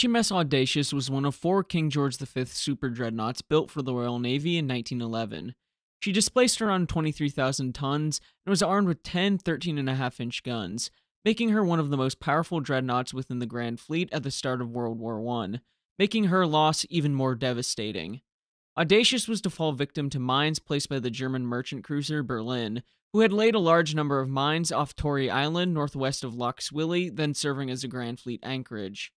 HMS Audacious was one of four King George V super dreadnoughts built for the Royal Navy in 1911. She displaced around 23,000 tons and was armed with 10 13.5 inch guns, making her one of the most powerful dreadnoughts within the Grand Fleet at the start of World War I, making her loss even more devastating. Audacious was to fall victim to mines placed by the German merchant cruiser Berlin, who had laid a large number of mines off Tory Island northwest of Lough Swilly, then serving as a Grand Fleet anchorage.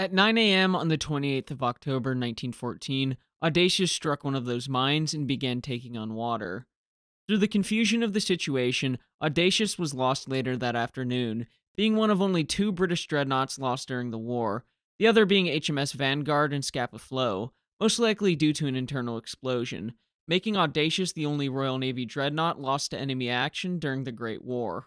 At 9 a.m. on the 28th of October 1914, Audacious struck one of those mines and began taking on water. Through the confusion of the situation, Audacious was lost later that afternoon, being one of only two British dreadnoughts lost during the war, the other being HMS Vanguard and Scapa Flow, most likely due to an internal explosion, making Audacious the only Royal Navy dreadnought lost to enemy action during the Great War.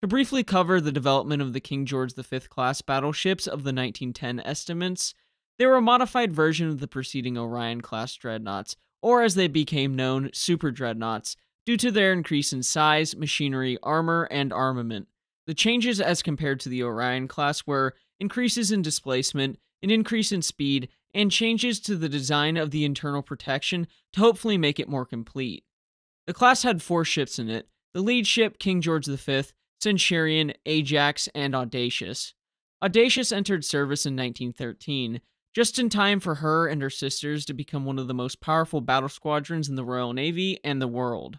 To briefly cover the development of the King George V class battleships of the 1910 estimates, they were a modified version of the preceding Orion class dreadnoughts, or as they became known, super dreadnoughts, due to their increase in size, machinery, armor, and armament. The changes as compared to the Orion class were increases in displacement, an increase in speed, and changes to the design of the internal protection to hopefully make it more complete. The class had four ships in it the lead ship, King George V, Centurion, Ajax, and Audacious. Audacious entered service in 1913, just in time for her and her sisters to become one of the most powerful battle squadrons in the Royal Navy and the world.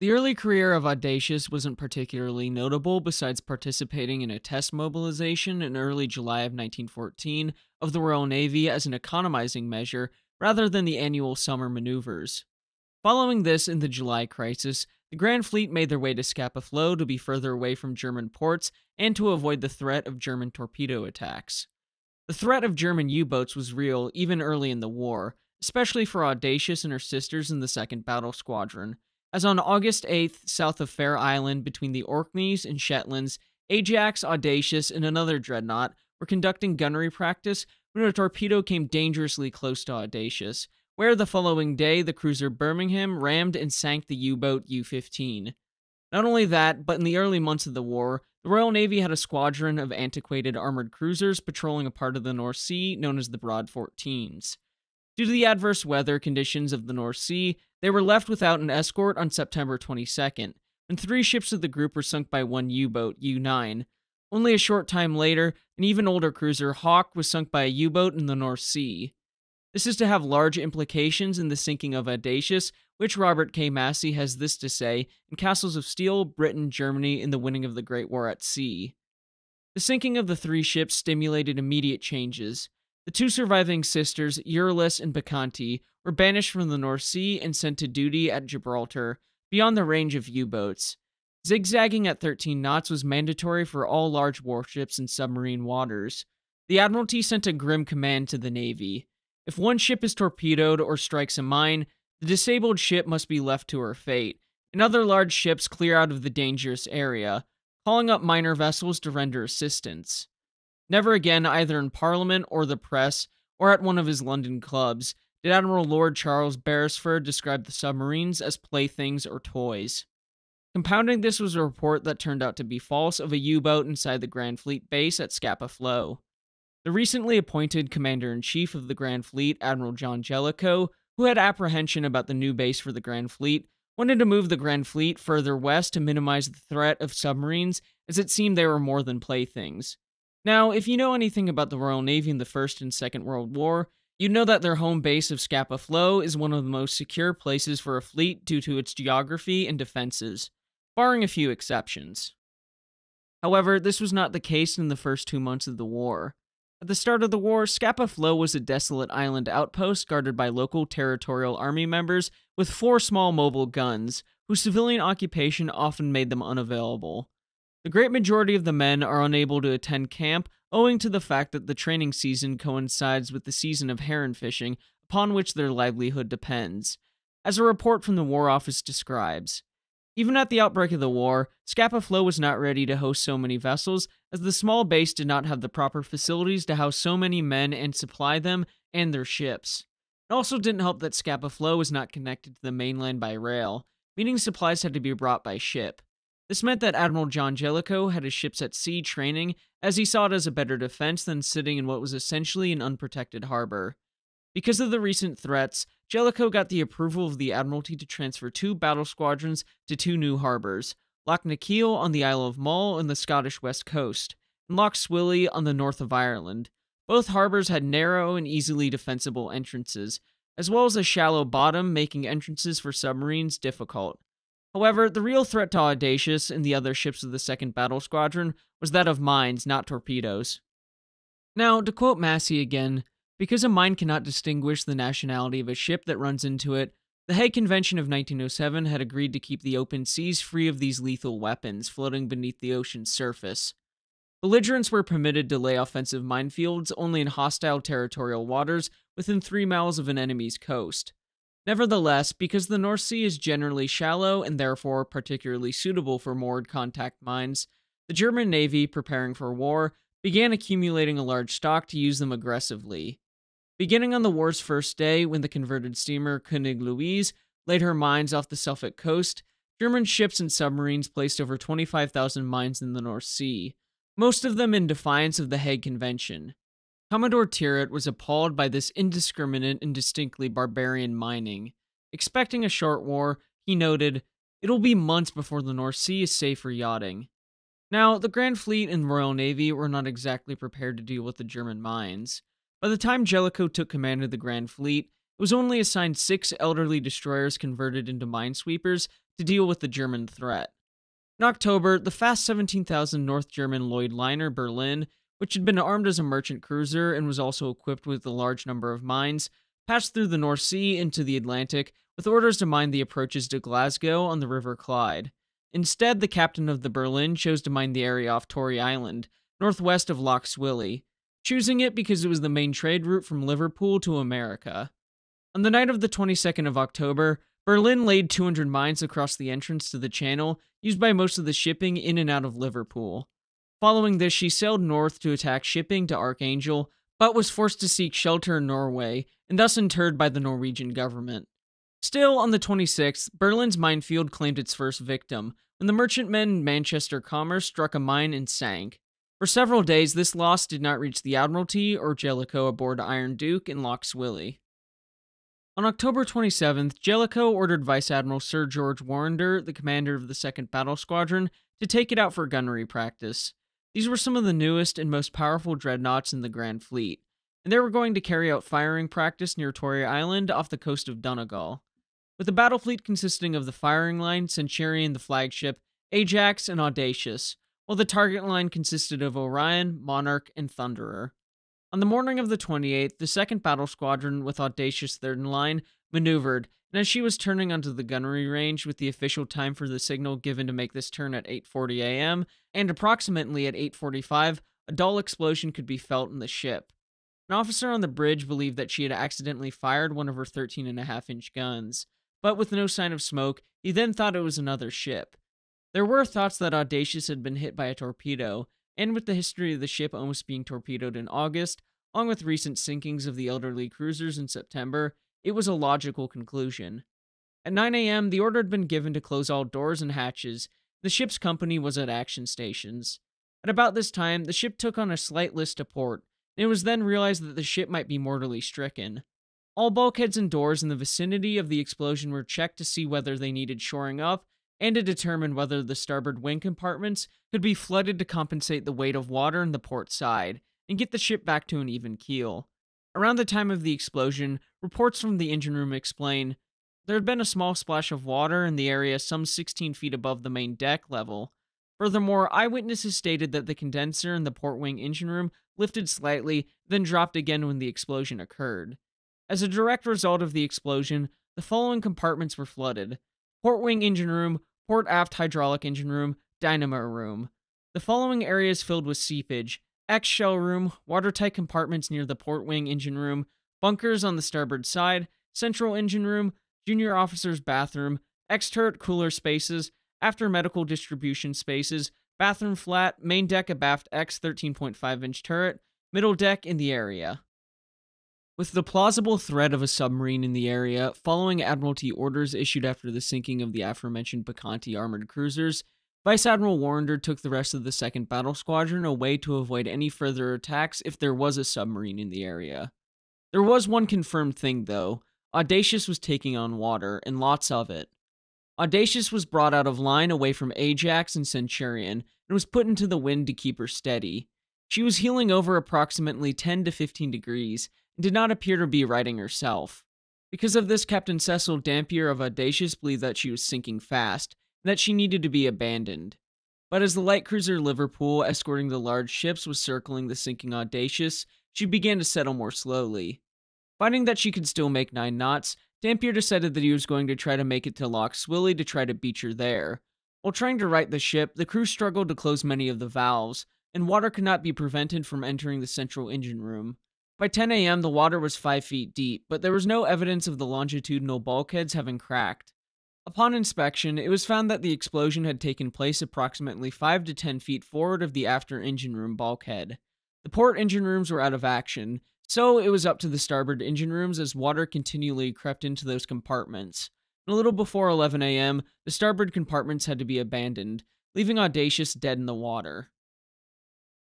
The early career of Audacious wasn't particularly notable besides participating in a test mobilization in early July of 1914 of the Royal Navy as an economizing measure rather than the annual summer maneuvers. Following this in the July crisis, the Grand Fleet made their way to Scapa Flow to be further away from German ports and to avoid the threat of German torpedo attacks. The threat of German U boats was real even early in the war, especially for Audacious and her sisters in the 2nd Battle Squadron, as on August 8th, south of Fair Island between the Orkneys and Shetlands, Ajax, Audacious, and another dreadnought were conducting gunnery practice when a torpedo came dangerously close to Audacious, where the following day the cruiser Birmingham rammed and sank the U boat U 15. Not only that, but in the early months of the war, the Royal Navy had a squadron of antiquated armored cruisers patrolling a part of the North Sea known as the Broad Fourteens. Due to the adverse weather conditions of the North Sea, they were left without an escort on September 22nd, and three ships of the group were sunk by one U boat, U 9. Only a short time later, an even older cruiser, Hawk, was sunk by a U boat in the North Sea. This is to have large implications in the sinking of Audacious, which Robert K. Massie has this to say in Castles of Steel, Britain, Germany, in the winning of the Great War at Sea. The sinking of the three ships stimulated immediate changes. The two surviving sisters, Euryalus and Bacchante, were banished from the North Sea and sent to duty at Gibraltar, beyond the range of U boats. Zigzagging at 13 knots was mandatory for all large warships in submarine waters. The Admiralty sent a grim command to the Navy. If one ship is torpedoed or strikes a mine, the disabled ship must be left to her fate, and other large ships clear out of the dangerous area, calling up minor vessels to render assistance. Never again, either in Parliament or the press, or at one of his London clubs, did Admiral Lord Charles Beresford describe the submarines as playthings or toys. Compounding this was a report that turned out to be false of a U boat inside the Grand Fleet base at Scapa Flow. The recently appointed Commander in Chief of the Grand Fleet, Admiral John Jellicoe, who had apprehension about the new base for the Grand Fleet, wanted to move the Grand Fleet further west to minimize the threat of submarines, as it seemed they were more than playthings. Now, if you know anything about the Royal Navy in the First and Second World War, you'd know that their home base of Scapa Flow is one of the most secure places for a fleet due to its geography and defenses, barring a few exceptions. However, this was not the case in the first two months of the war. At the start of the war, Scapa Flow was a desolate island outpost guarded by local territorial army members with four small mobile guns, whose civilian occupation often made them unavailable. The great majority of the men are unable to attend camp owing to the fact that the training season coincides with the season of heron fishing, upon which their livelihood depends. As a report from the War Office describes, even at the outbreak of the war, Scapa Flow was not ready to host so many vessels, as the small base did not have the proper facilities to house so many men and supply them and their ships. It also didn't help that Scapa Flow was not connected to the mainland by rail, meaning supplies had to be brought by ship. This meant that Admiral John Jellicoe had his ships at sea training, as he saw it as a better defense than sitting in what was essentially an unprotected harbor. Because of the recent threats, Jellicoe got the approval of the Admiralty to transfer two battle squadrons to two new harbors Loch na Keal on the Isle of Mull and the Scottish west coast, and Loch Swilly on the north of Ireland. Both harbors had narrow and easily defensible entrances, as well as a shallow bottom, making entrances for submarines difficult. However, the real threat to Audacious and the other ships of the 2nd Battle Squadron was that of mines, not torpedoes. Now, to quote Massie again, because a mine cannot distinguish the nationality of a ship that runs into it, the Hague Convention of 1907 had agreed to keep the open seas free of these lethal weapons floating beneath the ocean's surface. Belligerents were permitted to lay offensive minefields only in hostile territorial waters within three miles of an enemy's coast. Nevertheless, because the North Sea is generally shallow and therefore particularly suitable for moored contact mines, the German Navy, preparing for war, began accumulating a large stock to use them aggressively. Beginning on the war's first day, when the converted steamer König Louise laid her mines off the Suffolk coast, German ships and submarines placed over 25,000 mines in the North Sea, most of them in defiance of the Hague Convention. Commodore Tyrwhitt was appalled by this indiscriminate and distinctly barbarian mining. Expecting a short war, he noted, It'll be months before the North Sea is safe for yachting. Now, the Grand Fleet and Royal Navy were not exactly prepared to deal with the German mines. By the time Jellicoe took command of the Grand Fleet, it was only assigned six elderly destroyers converted into minesweepers to deal with the German threat. In October, the fast 17,000 North German Lloyd liner Berlin which had been armed as a merchant cruiser and was also equipped with a large number of mines, passed through the North Sea into the Atlantic with orders to mine the approaches to Glasgow on the River Clyde. Instead, the captain of the Berlin chose to mine the area off Tory Island, northwest of Loch Swilly, choosing it because it was the main trade route from Liverpool to America. On the night of the 22nd of October, Berlin laid 200 mines across the entrance to the channel used by most of the shipping in and out of Liverpool. Following this, she sailed north to attack shipping to Archangel, but was forced to seek shelter in Norway and thus interred by the Norwegian government. Still, on the 26th, Berlin's minefield claimed its first victim when the merchantman Manchester Commerce struck a mine and sank. For several days, this loss did not reach the Admiralty or Jellicoe aboard Iron Duke in Loch Swilly. On October 27th, Jellicoe ordered Vice Admiral Sir George Warrender, the commander of the 2nd Battle Squadron, to take it out for gunnery practice. These were some of the newest and most powerful dreadnoughts in the Grand Fleet, and they were going to carry out firing practice near Tory Island off the coast of Donegal. With the battle fleet consisting of the firing line, Centurion, the flagship, Ajax, and Audacious, while the target line consisted of Orion, Monarch, and Thunderer. On the morning of the 28th, the 2nd Battle Squadron with Audacious third in line maneuvered and as she was turning onto the gunnery range with the official time for the signal given to make this turn at 8:40 a.m. and approximately at 8:45, a dull explosion could be felt in the ship. An officer on the bridge believed that she had accidentally fired one of her 13.5 inch guns, but with no sign of smoke, he then thought it was another ship. There were thoughts that Audacious had been hit by a torpedo, and with the history of the ship almost being torpedoed in August, along with recent sinkings of the elderly cruisers in September, it was a logical conclusion. At 9 a.m., the order had been given to close all doors and hatches. The ship's company was at action stations. At about this time, the ship took on a slight list to port, and it was then realized that the ship might be mortally stricken. All bulkheads and doors in the vicinity of the explosion were checked to see whether they needed shoring up and to determine whether the starboard wing compartments could be flooded to compensate the weight of water in the port side and get the ship back to an even keel. Around the time of the explosion, reports from the engine room explain there had been a small splash of water in the area some 16 feet above the main deck level. Furthermore, eyewitnesses stated that the condenser in the port wing engine room lifted slightly, then dropped again when the explosion occurred. As a direct result of the explosion, the following compartments were flooded port wing engine room, port aft hydraulic engine room, dynamo room. The following areas filled with seepage X shell room, watertight compartments near the port wing engine room, bunkers on the starboard side, central engine room, junior officer's bathroom, X turret cooler spaces, after medical distribution spaces, bathroom flat, main deck abaft X 13.5 inch turret, middle deck in the area. With the plausible threat of a submarine in the area, following Admiralty orders issued after the sinking of the aforementioned Bacchante armored cruisers, Vice Admiral Warrender took the rest of the 2nd Battle Squadron away to avoid any further attacks if there was a submarine in the area. There was one confirmed thing, though. Audacious was taking on water, and lots of it. Audacious was brought out of line away from Ajax and Centurion and was put into the wind to keep her steady. She was heeling over approximately 10 to 15 degrees did not appear to be righting herself. Because of this, Captain Cecil Dampier of Audacious believed that she was sinking fast and that she needed to be abandoned. But as the light cruiser Liverpool escorting the large ships was circling the sinking Audacious, she began to settle more slowly. Finding that she could still make nine knots, Dampier decided that he was going to try to make it to Lough Swilly to try to beach her there. While trying to right the ship, the crew struggled to close many of the valves, and water could not be prevented from entering the central engine room. By 10 a.m., the water was 5 feet deep, but there was no evidence of the longitudinal bulkheads having cracked. Upon inspection, it was found that the explosion had taken place approximately 5 to 10 feet forward of the after engine room bulkhead. The port engine rooms were out of action, so it was up to the starboard engine rooms as water continually crept into those compartments. And a little before 11 a.m., the starboard compartments had to be abandoned, leaving Audacious dead in the water.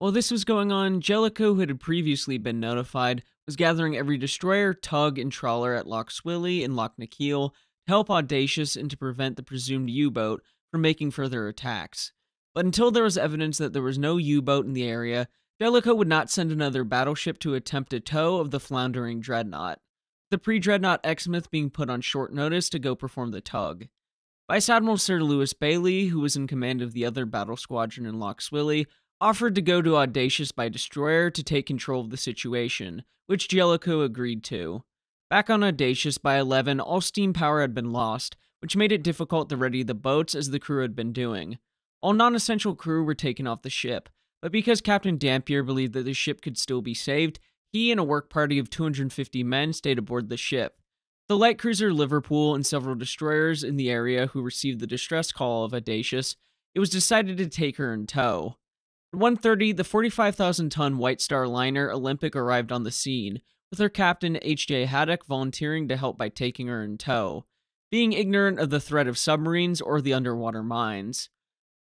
While this was going on, Jellicoe, who had previously been notified, was gathering every destroyer, tug, and trawler at Loch Swilly and Loch na Keal to help Audacious and to prevent the presumed U boat from making further attacks. But until there was evidence that there was no U boat in the area, Jellicoe would not send another battleship to attempt a tow of the floundering dreadnought, the pre dreadnought Exmouth being put on short notice to go perform the tug. Vice Admiral Sir Lewis Bayly, who was in command of the other battle squadron in Loch Swilly, offered to go to Audacious by destroyer to take control of the situation, which Jellicoe agreed to. Back on Audacious by 11, all steam power had been lost, which made it difficult to ready the boats as the crew had been doing. All non essential crew were taken off the ship, but because Captain Dampier believed that the ship could still be saved, he and a work party of 250 men stayed aboard the ship. The light cruiser Liverpool and several destroyers in the area who received the distress call of Audacious, it was decided to take her in tow. At 1.30, the 45,000-ton White Star liner Olympic arrived on the scene, with her captain H.J. Haddock volunteering to help by taking her in tow, being ignorant of the threat of submarines or the underwater mines.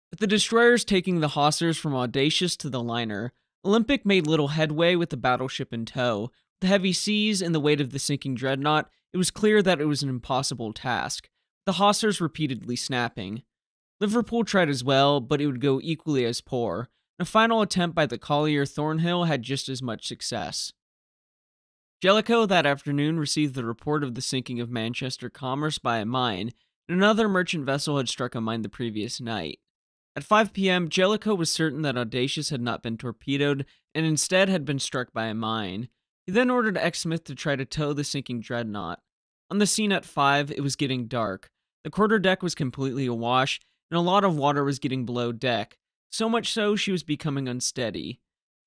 With the destroyers taking the hawsers from Audacious to the liner, Olympic made little headway with the battleship in tow. The heavy seas and the weight of the sinking dreadnought, it was clear that it was an impossible task, the hawsers repeatedly snapping. Liverpool tried as well, but it would go equally as poor, a final attempt by the collier Thornhill had just as much success. Jellicoe that afternoon received the report of the sinking of Manchester Commerce by a mine, and another merchant vessel had struck a mine the previous night. At 5 p.m., Jellicoe was certain that Audacious had not been torpedoed and instead had been struck by a mine. He then ordered Exmouth to try to tow the sinking dreadnought. On the scene at 5, it was getting dark. The quarterdeck was completely awash, and a lot of water was getting below deck, so much so she was becoming unsteady.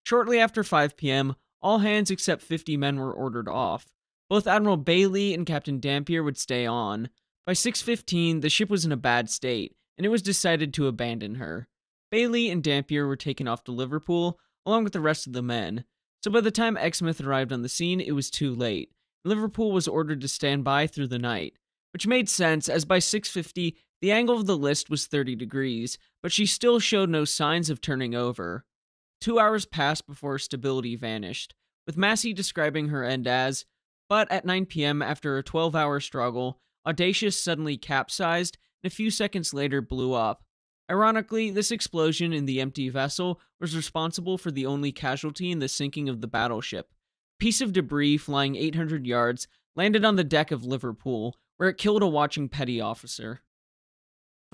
Shortly after 5 p.m., all hands except 50 men were ordered off. Both Admiral Bayly and Captain Dampier would stay on. By 6:15, the ship was in a bad state, and it was decided to abandon her. Bayly and Dampier were taken off to Liverpool along with the rest of the men. So by the time Exmouth arrived on the scene, it was too late. Liverpool was ordered to stand by through the night, which made sense as by 6:50 the angle of the list was 30 degrees, but she still showed no signs of turning over. Two hours passed before stability vanished, with Massie describing her end as, but at 9 p.m., after a 12 hour struggle, Audacious suddenly capsized and a few seconds later blew up. Ironically, this explosion in the empty vessel was responsible for the only casualty in the sinking of the battleship. A piece of debris flying 800 yards landed on the deck of Liverpool, where it killed a watching petty officer.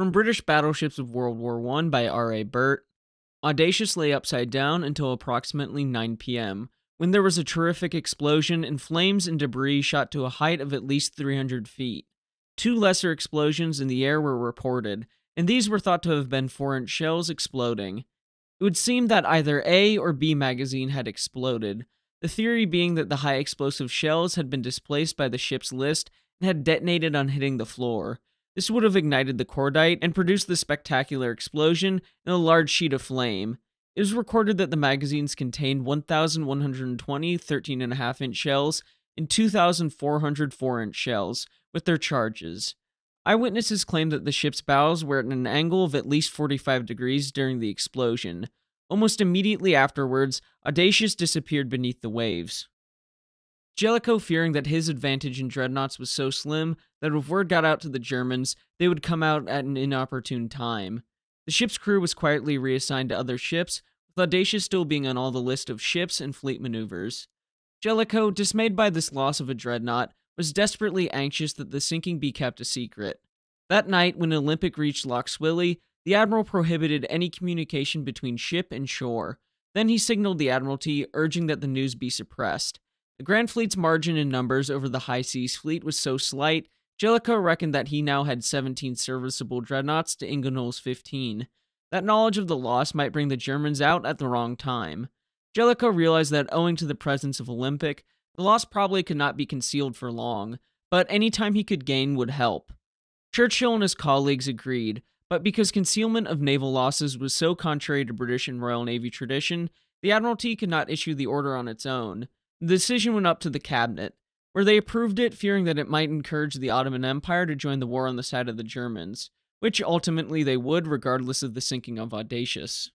From British Battleships of World War I by R.A. Burt, Audacious lay upside down until approximately 9 p.m., when there was a terrific explosion and flames and debris shot to a height of at least 300 feet. Two lesser explosions in the air were reported, and these were thought to have been 4 inch shells exploding. It would seem that either A or B magazine had exploded, the theory being that the high explosive shells had been displaced by the ship's list and had detonated on hitting the floor, this would have ignited the cordite and produced the spectacular explosion and a large sheet of flame. It was recorded that the magazines contained 1,120 13.5 inch shells and 2,400 4 inch shells, with their charges. Eyewitnesses claim that the ship's bows were at an angle of at least 45 degrees during the explosion. Almost immediately afterwards, Audacious disappeared beneath the waves. Jellicoe, fearing that his advantage in dreadnoughts was so slim that if word got out to the Germans, they would come out at an inopportune time. The ship's crew was quietly reassigned to other ships, with Audacious still being on all the list of ships and fleet maneuvers. Jellicoe, dismayed by this loss of a dreadnought, was desperately anxious that the sinking be kept a secret. That night, when Olympic reached Lough Swilly, the Admiral prohibited any communication between ship and shore. Then he signaled the Admiralty, urging that the news be suppressed. The Grand Fleet's margin in numbers over the High Seas Fleet was so slight, Jellicoe reckoned that he now had 17 serviceable dreadnoughts to Ingenohl's 15. That knowledge of the loss might bring the Germans out at the wrong time. Jellicoe realized that owing to the presence of Olympic, the loss probably could not be concealed for long, but any time he could gain would help. Churchill and his colleagues agreed, but because concealment of naval losses was so contrary to British and Royal Navy tradition, the Admiralty could not issue the order on its own. The decision went up to the cabinet, where they approved it, fearing that it might encourage the Ottoman Empire to join the war on the side of the Germans, which ultimately they would, regardless of the sinking of Audacious.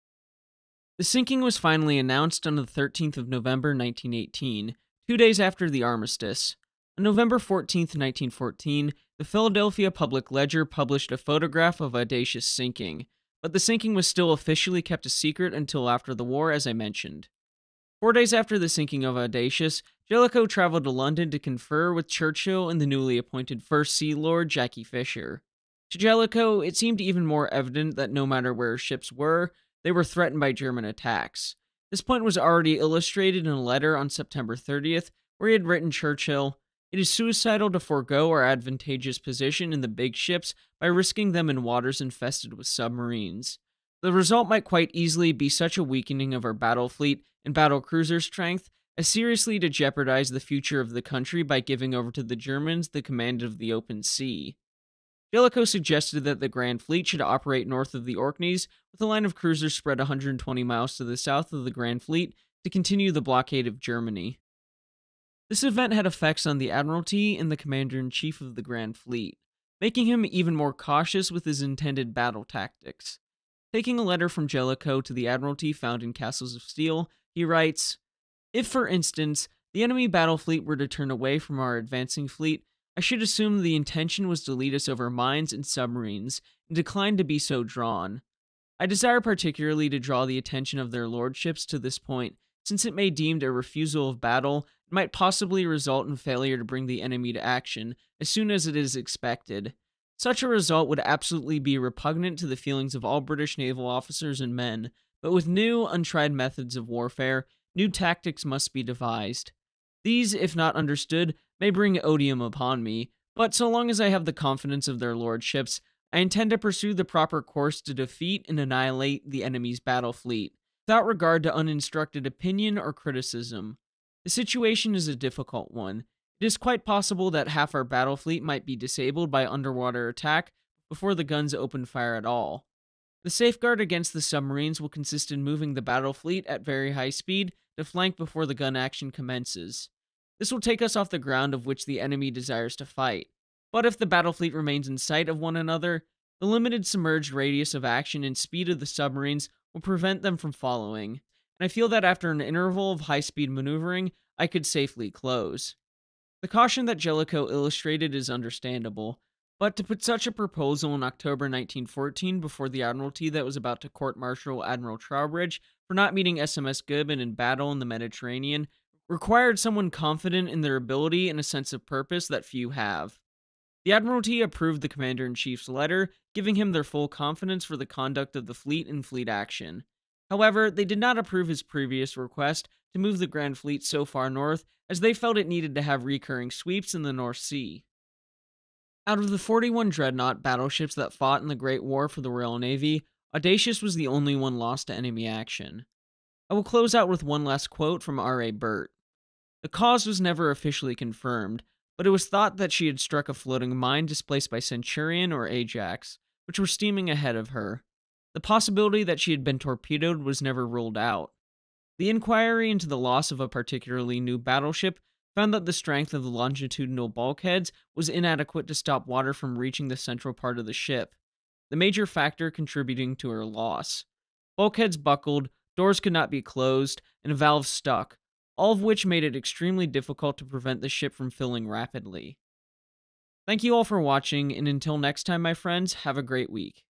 The sinking was finally announced on the 13th of November 1918, two days after the armistice. On November 14, 1914, the Philadelphia Public Ledger published a photograph of Audacious sinking, but the sinking was still officially kept a secret until after the war, as I mentioned. Four days after the sinking of Audacious, Jellicoe traveled to London to confer with Churchill and the newly appointed First Sea Lord Jackie Fisher. To Jellicoe, it seemed even more evident that no matter where ships were, they were threatened by German attacks. This point was already illustrated in a letter on September 30th, where he had written Churchill, It is suicidal to forego our advantageous position in the big ships by risking them in waters infested with submarines. The result might quite easily be such a weakening of our battle fleet and battle cruiser strength as seriously to jeopardize the future of the country by giving over to the Germans the command of the open sea. Jellicoe suggested that the Grand Fleet should operate north of the Orkneys, with a line of cruisers spread 120 miles to the south of the Grand Fleet to continue the blockade of Germany. This event had effects on the Admiralty and the Commander in Chief of the Grand Fleet, making him even more cautious with his intended battle tactics. Taking a letter from Jellicoe to the Admiralty found in Castles of Steel, he writes If, for instance, the enemy battle fleet were to turn away from our advancing fleet, I should assume the intention was to lead us over mines and submarines, and decline to be so drawn. I desire particularly to draw the attention of their lordships to this point, since it may be deemed a refusal of battle and might possibly result in failure to bring the enemy to action as soon as it is expected. Such a result would absolutely be repugnant to the feelings of all British naval officers and men, but with new, untried methods of warfare, new tactics must be devised. These, if not understood, may bring odium upon me, but so long as I have the confidence of their lordships, I intend to pursue the proper course to defeat and annihilate the enemy's battle fleet, without regard to uninstructed opinion or criticism. The situation is a difficult one, it is quite possible that half our battle fleet might be disabled by underwater attack before the guns open fire at all. The safeguard against the submarines will consist in moving the battle fleet at very high speed to flank before the gun action commences. This will take us off the ground of which the enemy desires to fight. But if the battle fleet remains in sight of one another, the limited submerged radius of action and speed of the submarines will prevent them from following, and I feel that after an interval of high speed maneuvering, I could safely close. The caution that Jellicoe illustrated is understandable, but to put such a proposal in October 1914 before the Admiralty that was about to court martial Admiral Troubridge for not meeting SMS Goeben in battle in the Mediterranean required someone confident in their ability and a sense of purpose that few have. The Admiralty approved the Commander in Chief's letter, giving him their full confidence for the conduct of the fleet and fleet action. However, they did not approve his previous request to move the Grand Fleet so far north, as they felt it needed to have recurring sweeps in the North Sea. Out of the 41 dreadnought battleships that fought in the Great War for the Royal Navy, Audacious was the only one lost to enemy action. I will close out with one last quote from R.A. Burt. The cause was never officially confirmed, but it was thought that she had struck a floating mine displaced by Centurion or Ajax, which were steaming ahead of her. The possibility that she had been torpedoed was never ruled out. The inquiry into the loss of a particularly new battleship found that the strength of the longitudinal bulkheads was inadequate to stop water from reaching the central part of the ship, the major factor contributing to her loss. Bulkheads buckled, doors could not be closed, and valves stuck, all of which made it extremely difficult to prevent the ship from filling rapidly. Thank you all for watching, and until next time, my friends, have a great week.